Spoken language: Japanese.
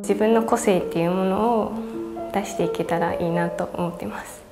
自分の個性っていうものを出していけたらいいなと思ってます。